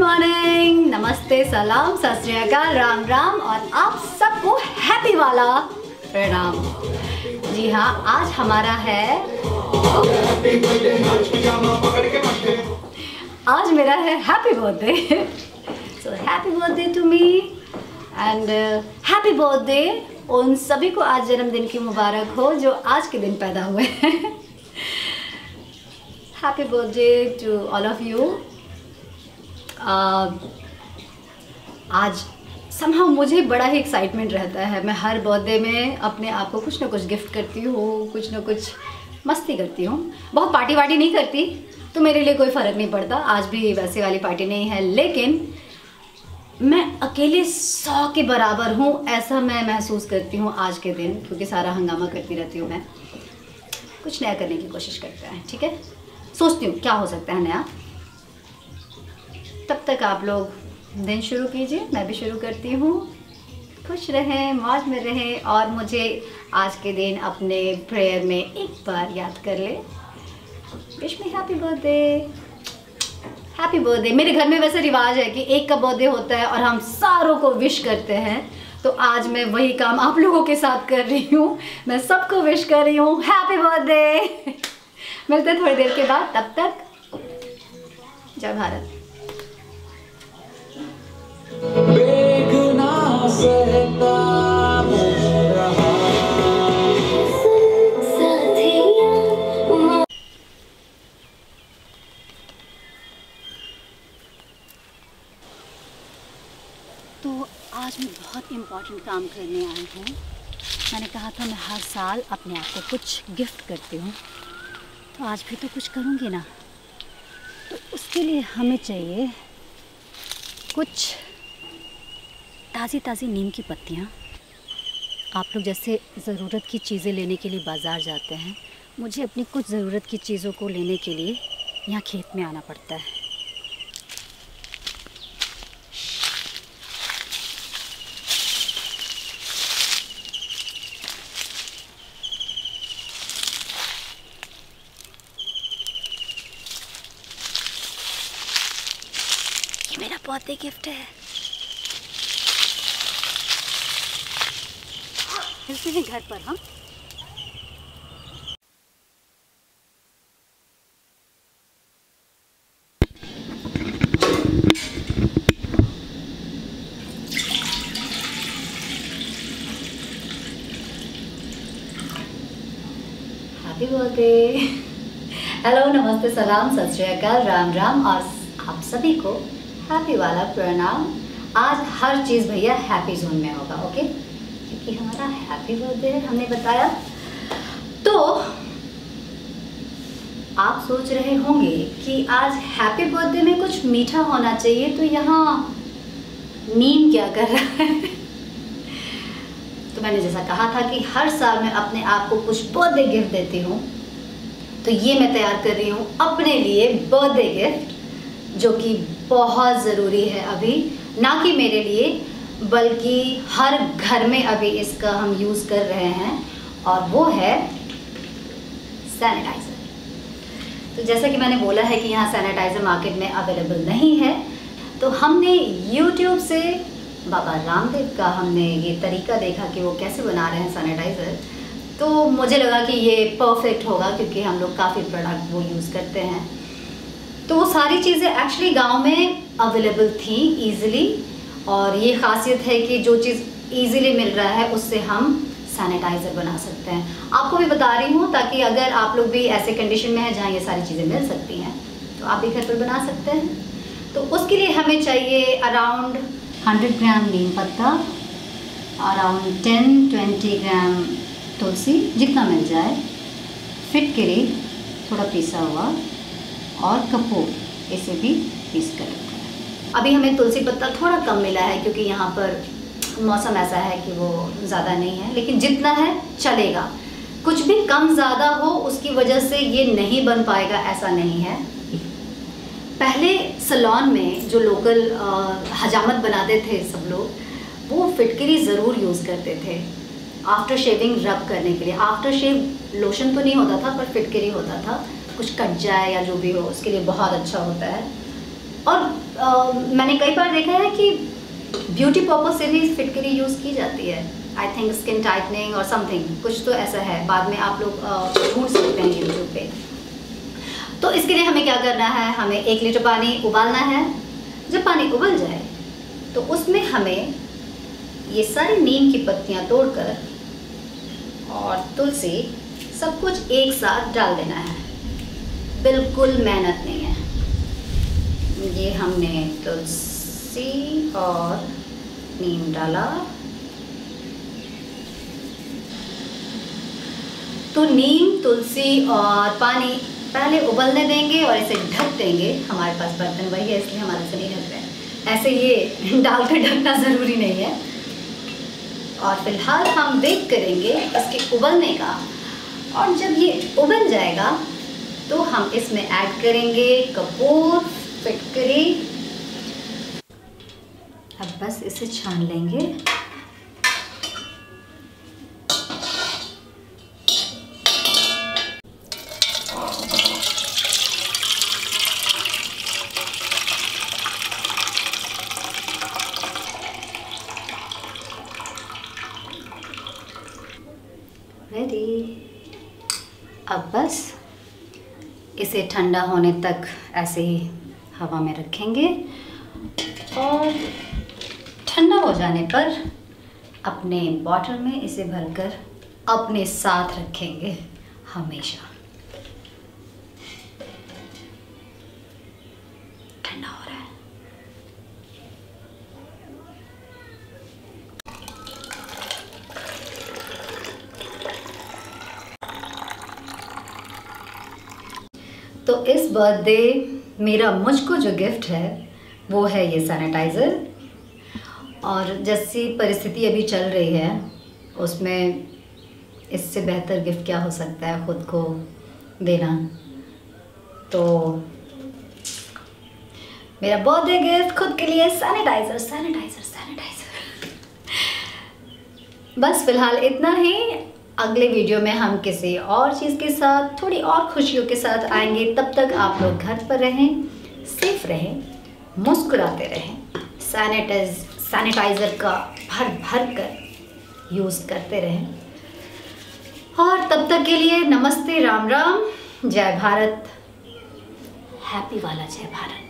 Morning नमस्ते, सलाम, सत राम राम और आप सबको हैप्पी वाला प्रणाम। जी हाँ आज हमारा है आज मेरा है happy birthday so happy birthday to me and happy birthday उन सभी को आज जन्मदिन की मुबारक हो जो आज के दिन पैदा हुए हैं। Happy birthday to all of you आज समहा मुझे बड़ा ही एक्साइटमेंट रहता है। मैं हर बर्थडे में अपने आप को कुछ ना कुछ गिफ्ट करती हूँ, कुछ ना कुछ मस्ती करती हूँ। बहुत पार्टी वार्टी नहीं करती तो मेरे लिए कोई फ़र्क नहीं पड़ता। आज भी वैसे वाली पार्टी नहीं है, लेकिन मैं अकेले सौ के बराबर हूँ, ऐसा मैं महसूस करती हूँ आज के दिन, क्योंकि सारा हंगामा करती रहती हूँ मैं। कुछ नया करने की कोशिश करते हैं, ठीक है? सोचती हूँ, क्या हो सकता है नया? तब तक आप लोग दिन शुरू कीजिए, मैं भी शुरू करती हूँ। खुश रहें, मौज में रहें और मुझे आज के दिन अपने प्रेयर में एक बार याद कर ले। Wish me happy birthday happy birthday मेरे घर में वैसे रिवाज है कि एक का बर्थडे होता है और हम सारों को विश करते हैं। तो आज मैं वही काम आप लोगों के साथ कर रही हूँ। मैं सबको विश कर रही हूँ। हैप्पी बर्थडे मिलते हैं थोड़ी देर के बाद। तब तक जय भारत। बहुत इम्पोर्टेंट काम करने आई हूँ। मैंने कहा था मैं हर साल अपने आप को कुछ गिफ्ट करती हूँ। तो आज भी तो कुछ करूँगी ना। तो उसके लिए हमें चाहिए कुछ ताज़ी ताज़ी नीम की पत्तियाँ। आप लोग जैसे ज़रूरत की चीज़ें लेने के लिए बाज़ार जाते हैं, मुझे अपनी कुछ ज़रूरत की चीज़ों को लेने के लिए यहाँ खेत में आना पड़ता है ये मेरा बर्थडे गिफ्ट है। मिलते हैं घर पर हम। हैप्पी बर्थडे हेलो नमस्ते सलाम सत श्री राम राम और आप सभी को हैप्पी वाला प्रणाम आज हर चीज़ भैया हैप्पी जोन में होगा ओके क्योंकि हमारा हैप्पी बर्थडे है, हमने बताया। तो आप सोच रहे होंगे कि आज हैप्पी बर्थडे में कुछ मीठा होना चाहिए तो यहाँ नीम क्या कर रहा है? तो मैंने जैसा कहा था कि हर साल मैं अपने आप को कुछ बर्थडे गिफ्ट देती हूँ। तो ये मैं तैयार कर रही हूँ अपने लिए बर्थडे गिफ्ट जो कि बहुत ज़रूरी है अभी, ना कि मेरे लिए, बल्कि हर घर में अभी इसका हम यूज़ कर रहे हैं, और वो है सैनिटाइज़र तो जैसा कि मैंने बोला है कि यहाँ सैनिटाइज़र मार्केट में अवेलेबल नहीं है तो हमने YouTube से बाबा रामदेव का हमने ये तरीका देखा कि वो कैसे बना रहे हैं सैनिटाइज़र तो मुझे लगा कि ये परफेक्ट होगा, क्योंकि हम लोग काफ़ी प्रोडक्ट वो यूज़ करते हैं। तो वो सारी चीज़ें एक्चुअली गाँव में अवेलेबल थी इजीली और ये खासियत है कि जो चीज़ इजीली मिल रहा है, उससे हम सैनिटाइज़र बना सकते हैं। आपको भी बता रही हूँ ताकि अगर आप लोग भी ऐसे कंडीशन में हैं जहाँ ये सारी चीज़ें मिल सकती हैं तो आप भी घर पर बना सकते हैं। तो उसके लिए हमें चाहिए अराउंड 100 ग्राम नीम पत्ता अराउंड 10-20 ग्राम तुलसी, जितना मिल जाए। फिट के लिए थोड़ा पीसा हुआ। और कपूर इसे भी पीस कर। रखा है अभी हमें तुलसी पत्ता थोड़ा कम मिला है क्योंकि यहाँ पर मौसम ऐसा है कि वो ज़्यादा नहीं है, लेकिन जितना है चलेगा। कुछ भी कम ज़्यादा हो, उसकी वजह से ये नहीं बन पाएगा, ऐसा नहीं है। पहले सलोन में जो लोकल हजामत बनाते थे सब लोग, वो फिटकरी ज़रूर यूज़ करते थे। आफ्टर शेविंग रब करने के लिए। आफ्टर शेव लोशन तो नहीं होता था, पर फिटकरी होता था। कुछ कट जाए या जो भी हो उसके लिए बहुत अच्छा होता है। और आ, मैंने कई बार देखा है कि ब्यूटी पर्पज से भी फिटकरी यूज़ की जाती है। आई थिंक स्किन टाइटनिंग और समथिंग कुछ तो ऐसा है। बाद में आप लोग ढूंढ सकते हैं यूट्यूब पे। तो इसके लिए हमें क्या करना है? हमें एक लीटर पानी उबालना है। जब पानी उबल जाए तो उसमें हमें ये सारी नीम की पत्तियाँ तोड़कर और तुलसी सब कुछ एक साथ डाल देना है। बिल्कुल मेहनत नहीं है। ये हमने तुलसी और नीम डाला। तो नीम, तुलसी और पानी पहले उबलने देंगे और इसे ढक देंगे। हमारे पास बर्तन वही है, इसलिए हमारे से नहीं ढक रहे ऐसे ये डालकर ढकना ज़रूरी नहीं है। और फ़िलहाल हम वेट करेंगे इसके उबलने का। और जब ये उबल जाएगा तो हम इसमें ऐड करेंगे कपूर फिटकरी अब बस इसे छान लेंगे। रेडी अब बस इसे ठंडा होने तक ऐसे ही हवा में रखेंगे। और ठंडा हो जाने पर अपने बॉटल में इसे भरकर अपने साथ रखेंगे हमेशा। तो इस बर्थडे मेरा मुझको जो गिफ्ट है, वो है ये सैनिटाइज़र और जैसी परिस्थिति अभी चल रही है, उसमें इससे बेहतर गिफ्ट क्या हो सकता है ख़ुद को देना? तो मेरा बर्थडे गिफ्ट खुद के लिए सैनिटाइज़र सैनिटाइज़र सैनिटाइज़र बस फ़िलहाल इतना ही। अगले वीडियो में हम किसी और चीज़ के साथ, थोड़ी और खुशियों के साथ आएँगे। तब तक आप लोग घर पर रहें सेफ़ रहें, मुस्कुराते रहें। सैनिटाइज सैनिटाइज़र का भर भर कर यूज़ करते रहें। और तब तक के लिए नमस्ते, राम राम। जय भारत। हैप्पी वाला जय भारत।